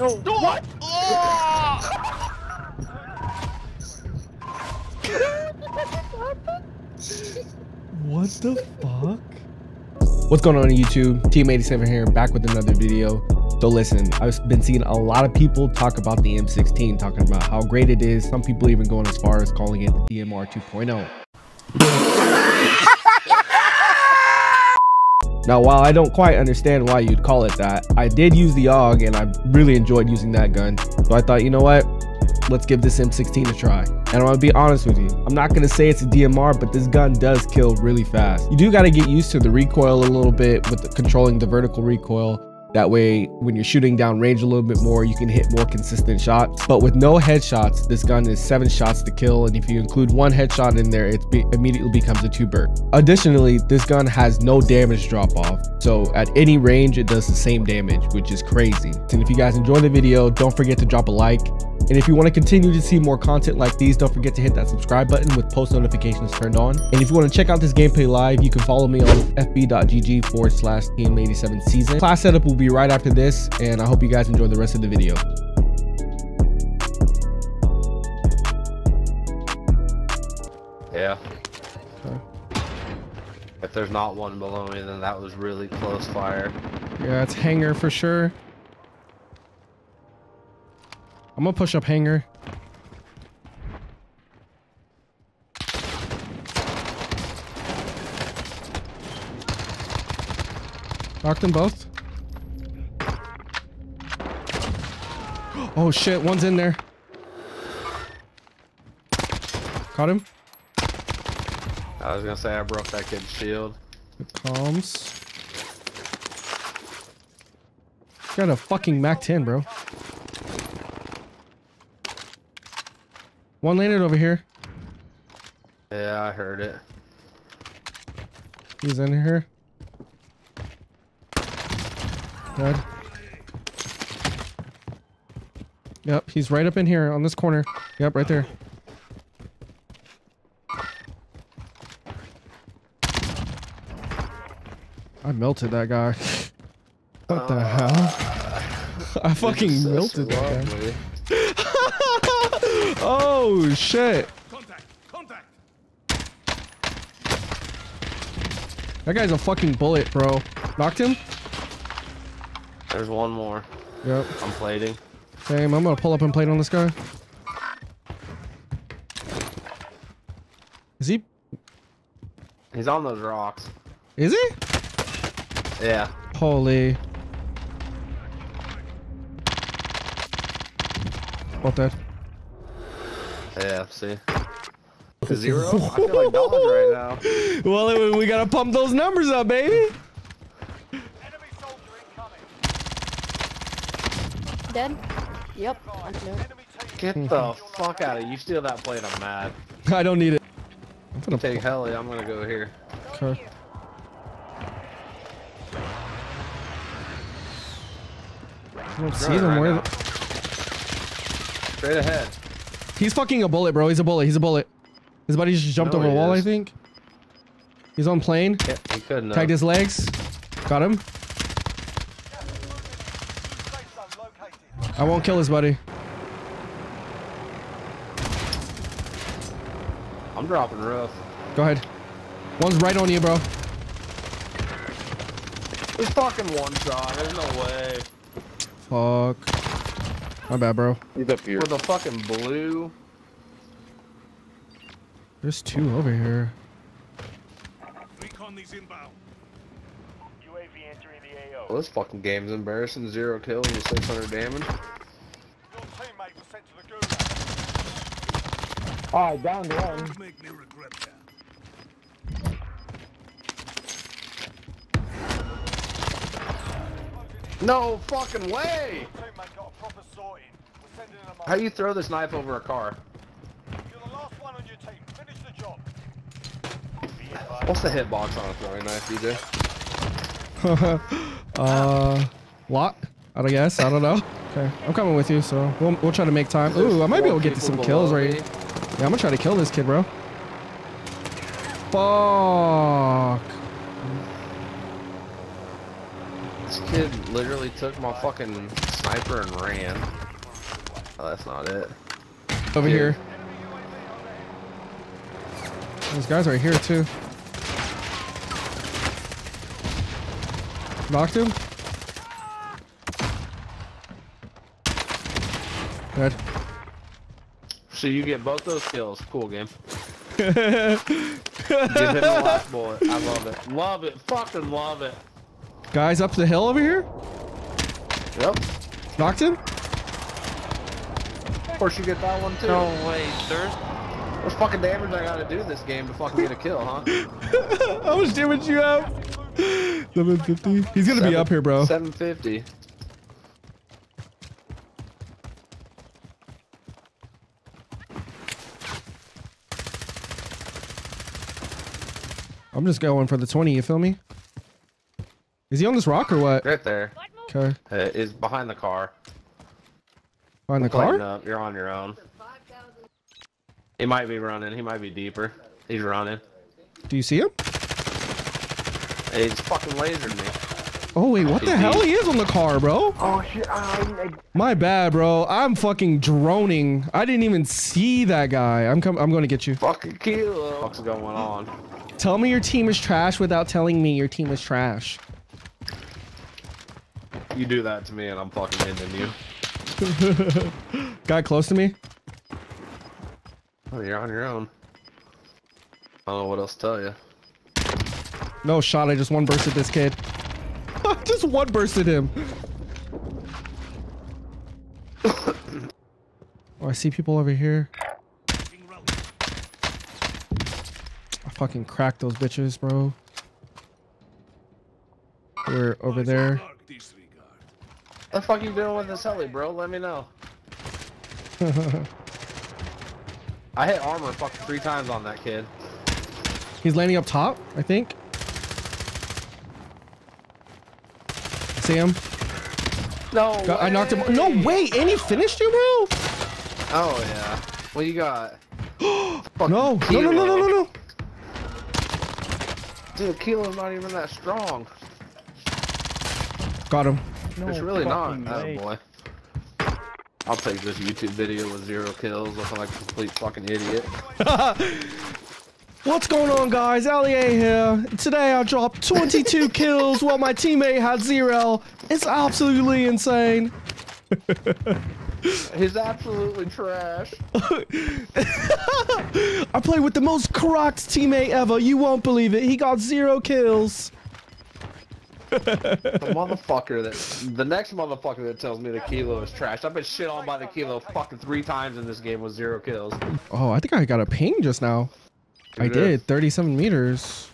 No, what? What the fuck? What's going on YouTube? TM87 here, back with another video. So listen, I've been seeing a lot of people talk about the M16, talking about how great it is. Some people even going as far as calling it the DMR 2.0. Now, while I don't quite understand why you'd call it that, I did use the AUG and I really enjoyed using that gun. So I thought, you know what? Let's give this M16 a try. And I'm gonna be honest with you. I'm not gonna say it's a DMR, but this gun does kill really fast. You do gotta get used to the recoil a little bit with controlling the vertical recoil. That way, when you're shooting down range a little bit more, you can hit more consistent shots. But with no headshots, this gun is seven shots to kill. And if you include one headshot in there, it be immediately becomes a two burst. Additionally, this gun has no damage drop off. So at any range, it does the same damage, which is crazy. And if you guys enjoy the video, don't forget to drop a like. And if you want to continue to see more content like these, don't forget to hit that subscribe button with post notifications turned on. And if you want to check out this gameplay live, you can follow me on fb.gg forward slash TM87 season. Class setup will be right after this, and I hope you guys enjoy the rest of the video. Yeah. Okay. If there's not one below me, then that was really close fire. Yeah, it's hangar for sure. I'm gonna push up hangar. Knocked them both. Oh shit, one's in there. Caught him. I was gonna say I broke that kid's shield. Good comms. Got a fucking Mac 10, bro. One landed over here. Yeah, I heard it. He's in here. Dead. Yep, he's right up in here on this corner. Yep, right there. I melted that guy. what the uh, hell? I fucking So melted that guy. Oh shit! Contact! Contact! That guy's a fucking bullet, bro. Knocked him? There's one more. Yep. I'm plating. Same. I'm gonna pull up and plate on this guy. Is he? He's on those rocks. Is he? Yeah. Holy. What that? Yeah, see? Zero? I feel like Dodge right now. Well, we gotta pump those numbers up, baby. Enemy! Dead? Yep. I knew it. Enemy team! Get the fuck out of here. You steal that plate, I'm mad. I don't need it. I'm gonna Take heli, I'm gonna go here. Okay. I don't see them. right Where? Straight ahead. He's fucking a bullet, bro. He's a bullet. He's a bullet. His buddy just jumped No, over a wall, I think. He's on plane. Yeah, he couldn't Tagged his legs. Got him. Safe zone located. I won't kill his buddy. I'm dropping rough. Go ahead. One's right on you, bro. There's fucking one shot. There's no way. Fuck. My bad, bro. He's up here. With a fucking blue. There's two over here. Recon these inbound. UAV entering the AO. Well, this fucking game's embarrassing. Zero kills with 600 damage. Your teammate was sent to the gulag. Alright, down to one. Make me regret that. No fucking way! Teammate got a proper sorting. We're sending them How up. you throw this knife over a car? You're the last one on your team. Finish the job. What's the hitbox on a throwing knife, DJ? uh, lot. I don't guess. I don't know. Okay, I'm coming with you, so we'll, we'll try to make time. Ooh, I might be able to get to some kills right. me. Yeah, I'm gonna try to kill this kid, bro. Fuck. This kid literally took my fucking sniper and ran. Oh, that's not it. Over Yeah. here. Those guys are here too. Knocked him. Dead. So you get both those kills. Cool game. Give him the last bullet. I love it. Love it. Fucking love it. Guys up the hill over here. Yep. Knocked him. Of course you get that one too. No way, there's What fucking damage I gotta do this game to fucking get a kill, huh? How much damage you have? 750. He's gonna be up here, bro. 750. I'm just going for the 20. You feel me? Is he on this rock or what? Right there. Okay. Uh, is behind the car. Behind the car? up. You're on your own. He might be running. He might be deeper. He's running. Do you see him? He's fucking lasered me. Oh wait, what the Is hell? he- He is on the car, bro. Oh shit, I, My bad, bro. I'm fucking droning. I didn't even see that guy. I'm com- I'm going to get you. Fucking kilo. What's going on? Tell me your team is trash without telling me your team is trash. You do that to me and I'm fucking ending you. Guy close to me. Oh, you're on your own. I don't know what else to tell you. No shot. I just one bursted this kid. I just one bursted him. oh, I see people over here. I fucking cracked those bitches, bro. We're over there. What the fuck you doing with this heli, bro? Let me know. I hit armor fucking three times on that kid. He's landing up top, I think. See him? No, Got- I knocked him. No, way. and he finished you, bro? Oh yeah. What you got? No, no, no, no, no, no, no. Dude, kilo's not even that strong. Got him. It's really not. fucking Oh boy. I'll take this YouTube video with zero kills, looking like a complete fucking idiot. What's going on, guys? Ali A here. Today I dropped 22 kills while my teammate had zero. It's absolutely insane. He's absolutely trash. I played with the most correct teammate ever. You won't believe it. He got zero kills. The motherfucker that the next motherfucker that tells me the kilo is trash. I've been shit on by the kilo fucking three times in this game with zero kills. Oh, I think I got a ping just now. I did. 37 meters.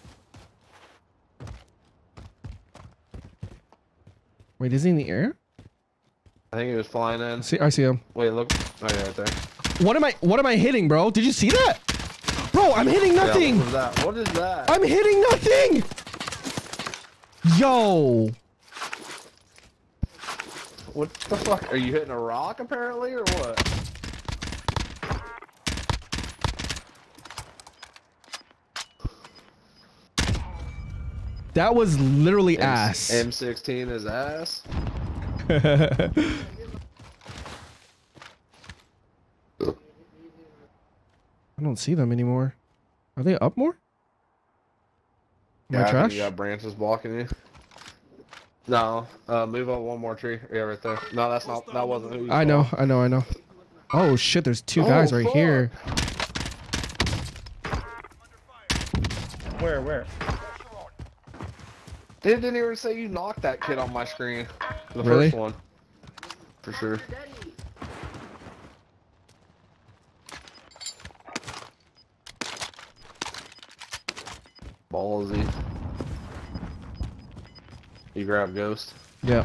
Wait, is he in the air? I think he was flying in. See, I see him. Wait, look. Oh yeah, right there. What am I? What am I hitting, bro? Did you see that? Bro, I'm hitting Yeah, nothing. what was that? What is that? I'm hitting nothing. Yo, What the fuck? Are you hitting a rock apparently or what? that was literally M- ass. M16 is ass. I don't see them anymore. Are they up more? Am I Yeah, I think trash? You got branches blocking you. No, uh, move up one more tree. Yeah, right there. No, that's not. That wasn't who you I saw. know, I know, I know. Oh shit, there's two Oh, guys right fuck. here. Where, where? They didn't even say you knocked that kid on my screen. The Really? first one. For sure. Ballsy. You grab Ghost. Yep.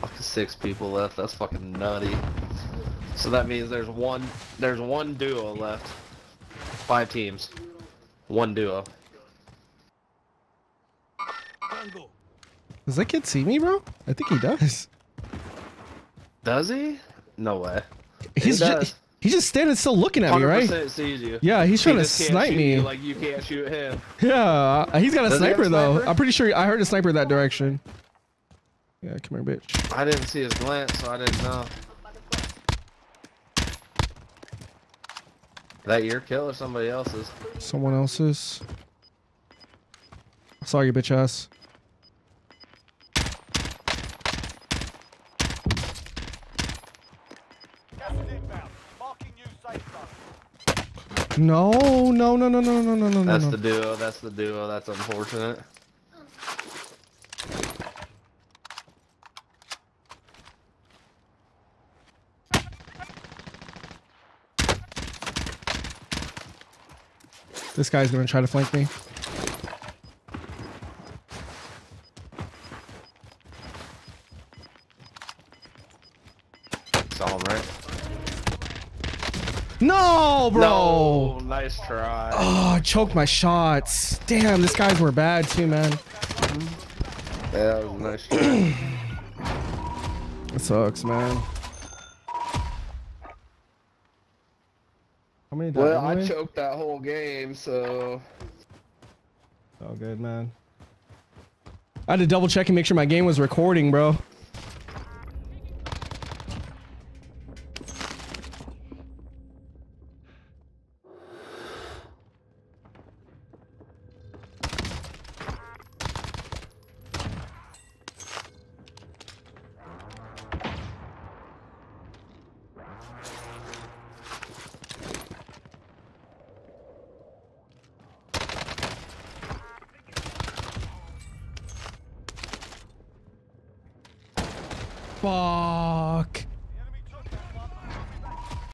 Fucking six people left. That's fucking nutty. So that means there's one. There's one duo left. Five teams. One duo. Does that kid see me, bro? I think he does. Does he? No way. He's he ju- does. He's just standing still looking at me, right? sees you. Yeah, he's He trying to just can't snipe shoot me. you like you can't shoot him. Yeah, uh, he's got a Does he a sniper though. sniper? I'm pretty sure I heard a sniper that direction. Yeah, come here, bitch. I didn't see his glance, so I didn't know. That your kill or somebody else's? Someone else's. I saw you, bitch ass. Gas is inbound. Marking you safe zone. No, no, no, no, no, no, no, no, That's no. the duo. That's the duo. That's unfortunate. This guy's gonna try to flank me. Saw him, right? No, bro. No, nice try. Oh, I choked my shots. Damn, this guys were bad too, man. Yeah, that was a nice try. It sucks, man. How many well, I choked that whole game, so Oh, good, man. I had to double check and make sure my game was recording, bro.